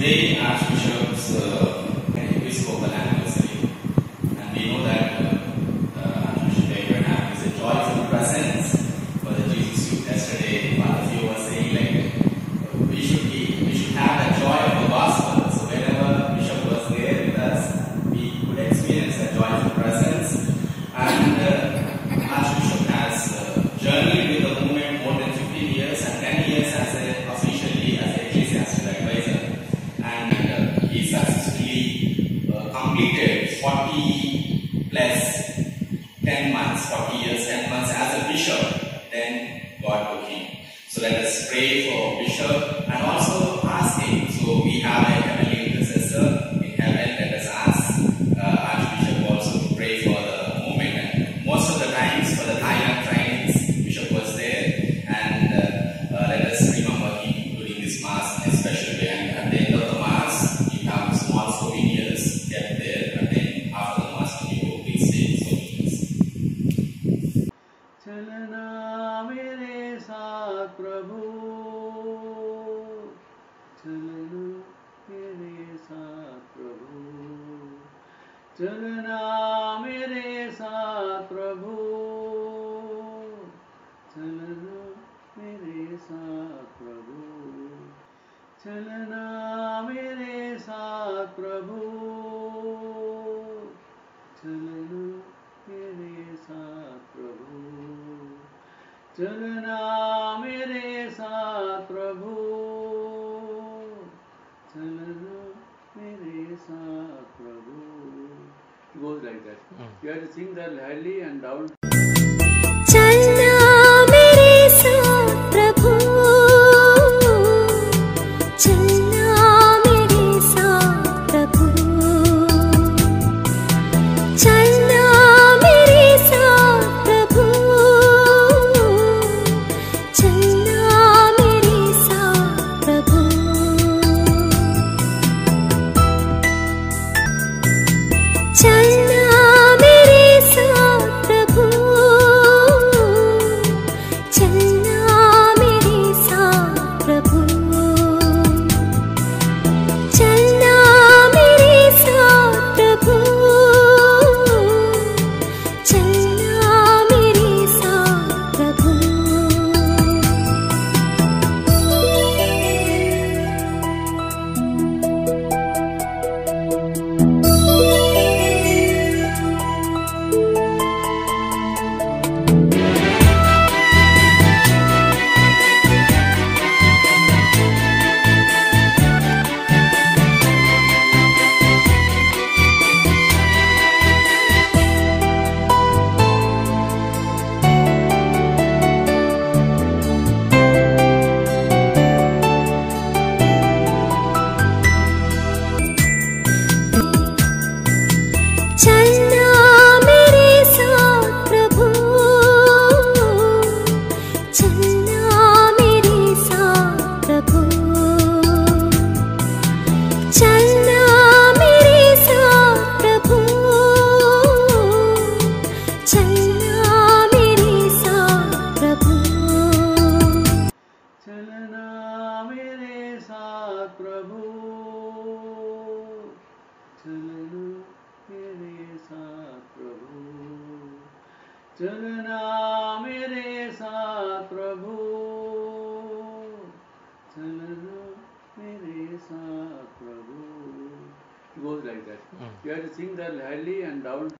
de a So let us pray for Bishop and also ask him. So we have a प्रभु, चलना मेरे साथ प्रभु, चलना मेरे साथ प्रभु, चलना मेरे साथ प्रभु, चलना मेरे साथ प्रभु, चलना मेरे साथ प्रभु, चलना where things are highly and down मेरे साथ प्रभु चलना मेरे साथ प्रभु चलना मेरे साथ प्रभु चलना मेरे साथ प्रभु It goes like that. Mm. You have to sing the Lahali and down.